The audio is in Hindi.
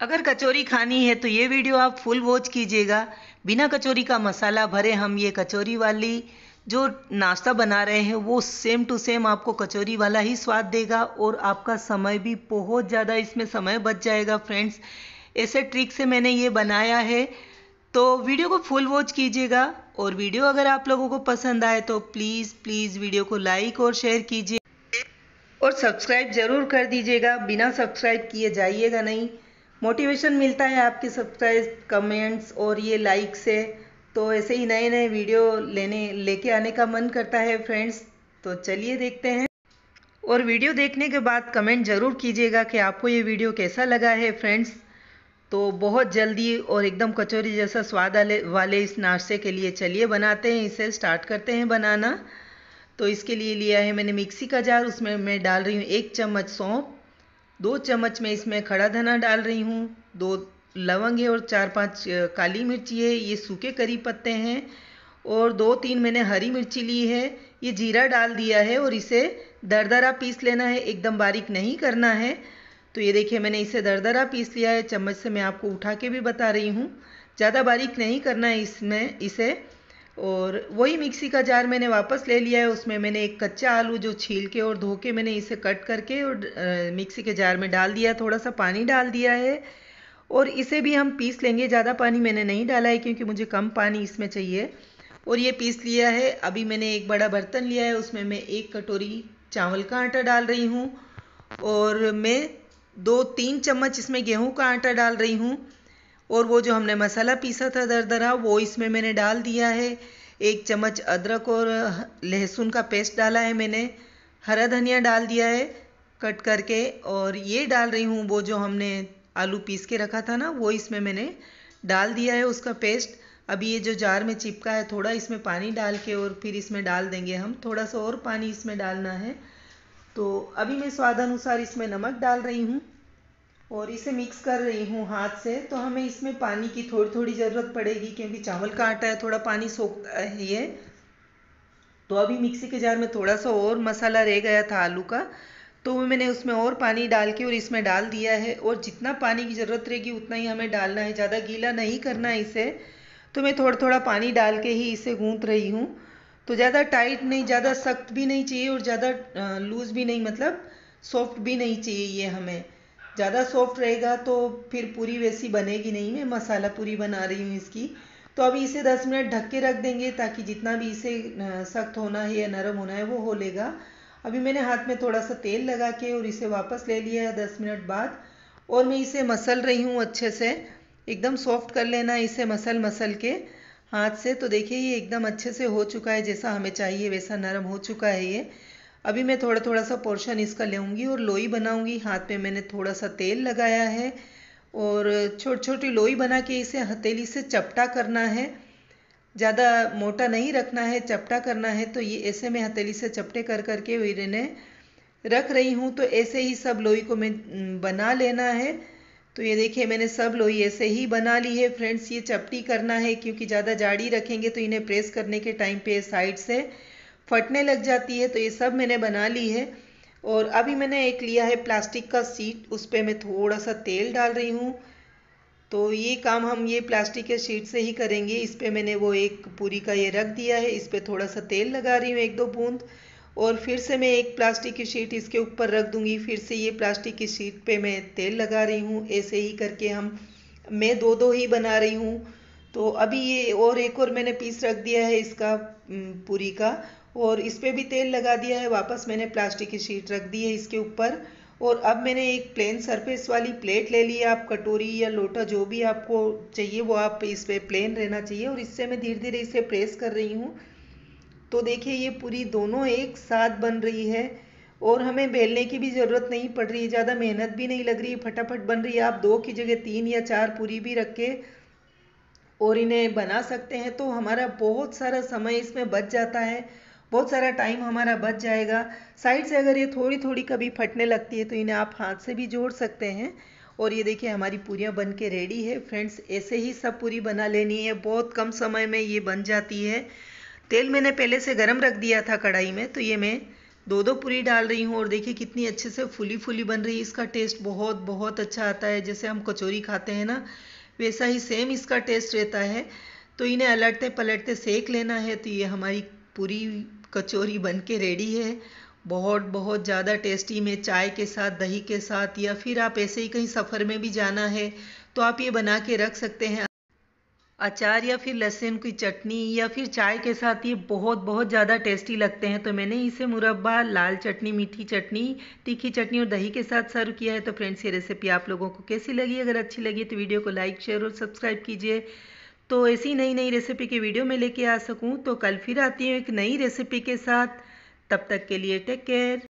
अगर कचौरी खानी है तो ये वीडियो आप फुल वॉच कीजिएगा। बिना कचौरी का मसाला भरे हम ये कचौरी वाली जो नाश्ता बना रहे हैं, वो सेम टू सेम आपको कचौरी वाला ही स्वाद देगा और आपका समय भी बहुत ज़्यादा इसमें समय बच जाएगा। फ्रेंड्स, ऐसे ट्रिक से मैंने ये बनाया है। तो वीडियो को फुल वॉच कीजिएगा और वीडियो अगर आप लोगों को पसंद आए तो प्लीज़ प्लीज़ वीडियो को लाइक और शेयर कीजिए। और सब्सक्राइब ज़रूर कर दीजिएगा। बिना सब्सक्राइब किए जाइएगा नहीं। मोटिवेशन मिलता है आपके सब्सक्राइब कमेंट्स और ये लाइक से। तो ऐसे ही नए नए वीडियो लेने, लेके आने का मन करता है फ्रेंड्स तो चलिए देखते हैं। और वीडियो देखने के बाद कमेंट ज़रूर कीजिएगा कि आपको ये वीडियो कैसा लगा है फ्रेंड्स तो बहुत जल्दी और एकदम कचौरी जैसा स्वाद वाले इस नाश्ते के लिए चलिए बनाते हैं, इसे स्टार्ट करते हैं बनाना। तो इसके लिए लिया है मैंने मिक्सी का जार, उसमें मैं डाल रही हूँ एक चम्मच सौंप। दो चम्मच में इसमें खड़ा धना डाल रही हूँ, दो लवंग है और चार पाँच काली मिर्ची है, ये सूखे करी पत्ते हैं और दो तीन मैंने हरी मिर्ची ली है, ये जीरा डाल दिया है और इसे दरदरा पीस लेना है, एकदम बारीक नहीं करना है। तो ये देखिए, मैंने इसे दरदरा पीस लिया है, चम्मच से मैं आपको उठा के भी बता रही हूँ, ज़्यादा बारीक नहीं करना है इसमें, इसे। और वही मिक्सी का जार मैंने वापस ले लिया है, उसमें मैंने एक कच्चा आलू जो छील के और धो के मैंने इसे कट करके और मिक्सी के जार में डाल दिया थोड़ा सा पानी डाल दिया है। और इसे भी हम पीस लेंगे, ज़्यादा पानी मैंने नहीं डाला है क्योंकि मुझे कम पानी इसमें चाहिए। और ये पीस लिया है, अभी मैंने एक बड़ा बर्तन लिया है, उसमें मैं एक कटोरी चावल का आटा डाल रही हूँ। और मैं दो तीन चम्मच इसमें गेहूँ का आटा डाल रही हूँ। और वो जो हमने मसाला पीसा था दरदरा, वो इसमें मैंने डाल दिया है। एक चम्मच अदरक और लहसुन का पेस्ट डाला है मैंने। हरा धनिया डाल दिया है कट करके। और ये डाल रही हूँ, वो जो हमने आलू पीस के रखा था ना, वो इसमें मैंने डाल दिया है उसका पेस्ट। अभी ये जो जार में चिपका है, थोड़ा इसमें पानी डाल के और फिर इसमें डाल देंगे हम। थोड़ा सा और पानी इसमें डालना है। तो अभी मैं स्वाद अनुसार इसमें नमक डाल रही हूँ। और इसे मिक्स कर रही हूँ हाथ से तो हमें इसमें पानी की थोड़ी थोड़ी ज़रूरत पड़ेगी क्योंकि चावल का आटा है, थोड़ा पानी सोखता है ये तो अभी मिक्सी के जार में थोड़ा सा और मसाला रह गया था आलू का तो मैंने उसमें और पानी डाल के और इसमें डाल दिया है। और जितना पानी की ज़रूरत रहेगी, उतना ही हमें डालना है, ज़्यादा गीला नहीं करना है इसे। तो मैं थोड़ा थोड़ा पानी डाल के ही इसे गूँथ रही हूँ। तो ज़्यादा टाइट नहीं, ज़्यादा सख्त भी नहीं चाहिए और ज़्यादा लूज़ भी नहीं मतलब सॉफ्ट भी नहीं चाहिए ये हमें। ज़्यादा सॉफ्ट रहेगा तो फिर पूरी वैसी बनेगी नहीं, मैं मसाला पूरी बना रही हूँ इसकी। तो अभी इसे 10 मिनट ढक के रख देंगे ताकि जितना भी इसे सख्त होना है या नरम होना है वो हो लेगा। अभी मैंने हाथ में थोड़ा सा तेल लगा के और इसे वापस ले लिया है दस मिनट बाद। और मैं इसे मसल रही हूँ अच्छे से। एकदम सॉफ्ट कर लेना इसे मसल मसल के हाथ से। तो देखिए ये एकदम अच्छे से हो चुका है, जैसा हमें चाहिए वैसा नरम हो चुका है ये। अभी मैं थोड़ा थोड़ा सा पोर्शन इसका लेंगी और लोई बनाऊँगी। हाथ में मैंने थोड़ा सा तेल लगाया है और छोटी छोटी लोई बना के इसे हथेली से चपटा करना है। ज़्यादा मोटा नहीं रखना है, चपटा करना है तो ये ऐसे मैं हथेली से चपटे कर करके इन्हें रख रही हूँ। तो ऐसे ही सब लोई को मैं बना लेना है। तो ये देखिए, मैंने सब लोई ऐसे ही बना ली है। फ्रेंड्स, ये चपटी करना है क्योंकि ज़्यादा जाड़ी रखेंगे तो इन्हें प्रेस करने के टाइम पे साइड से फटने लग जाती है तो ये सब मैंने बना ली है। और अभी मैंने एक लिया है प्लास्टिक का सीट, उस पर मैं थोड़ा सा तेल डाल रही हूँ। तो ये काम हम ये प्लास्टिक के शीट से ही करेंगे। इस पर मैंने वो एक पूरी का ये रख दिया है, इस पर थोड़ा सा तेल लगा रही हूँ, एक दो बूंद। और फिर से मैं एक प्लास्टिक की शीट इसके ऊपर रख दूँगी। फिर से ये प्लास्टिक की शीट पे मैं तेल लगा रही हूँ। ऐसे ही करके हम, मैं दो दो ही बना रही हूँ। तो अभी ये और एक और मैंने पीस रख दिया है इसका पूरी का, और इस पर भी तेल लगा दिया है, वापस मैंने प्लास्टिक की शीट रख दी है इसके ऊपर, और अब मैंने एक प्लेन सरफेस वाली प्लेट ले ली है, आप कटोरी या लोटा जो भी आपको चाहिए, वो आप इस पर प्लेन रहना चाहिए, और इससे मैं धीरे धीरे इसे प्रेस कर रही हूँ। तो देखिए, ये पूरी दोनों एक साथ बन रही है, और हमें बेलने की भी ज़रूरत नहीं पड़ रही है, ज़्यादा मेहनत भी नहीं लग रही, फटाफट बन रही है, आप दो की जगह तीन या चार पूरी भी रख के और इन्हें बना सकते हैं तो हमारा बहुत सारा समय इसमें बच जाता है। बहुत सारा टाइम हमारा बच जाएगा। साइड से अगर ये थोड़ी थोड़ी कभी फटने लगती है तो इन्हें आप हाथ से भी जोड़ सकते हैं। और ये देखिए, हमारी पूरियाँ बन के रेडी है। फ्रेंड्स ऐसे ही सब पूरी बना लेनी है। बहुत कम समय में ये बन जाती है। तेल मैंने पहले से गर्म रख दिया था कढ़ाई में तो ये मैं दो दो पूरी डाल रही हूँ। और देखिए, कितनी अच्छे से फुली फुली बन रही है। इसका टेस्ट बहुत बहुत अच्छा आता है। जैसे हम कचौरी खाते हैं ना वैसा ही सेम इसका टेस्ट रहता है। तो इन्हें अलटते पलटते सेक लेना है तो ये हमारी पूरी कचौरी बन के रेडी है। बहुत बहुत ज़्यादा टेस्टी में चाय के साथ, दही के साथ, या फिर आप ऐसे ही कहीं सफ़र में भी जाना है तो आप ये बना के रख सकते हैं। अचार या फिर लहसुन की चटनी या फिर चाय के साथ ये बहुत बहुत ज़्यादा टेस्टी लगते हैं। तो मैंने इसे मुरब्बा, लाल चटनी, मीठी चटनी, तीखी चटनी और दही के साथ सर्व किया है। तो फ्रेंड्स ये रेसिपी आप लोगों को कैसी लगी? अगर अच्छी लगी तो वीडियो को लाइक शेयर और सब्सक्राइब कीजिए। तो ऐसी नई नई रेसिपी की वीडियो में लेके आ सकूँ। तो कल फिर आती हूँ एक नई रेसिपी के साथ। तब तक के लिए टेक केयर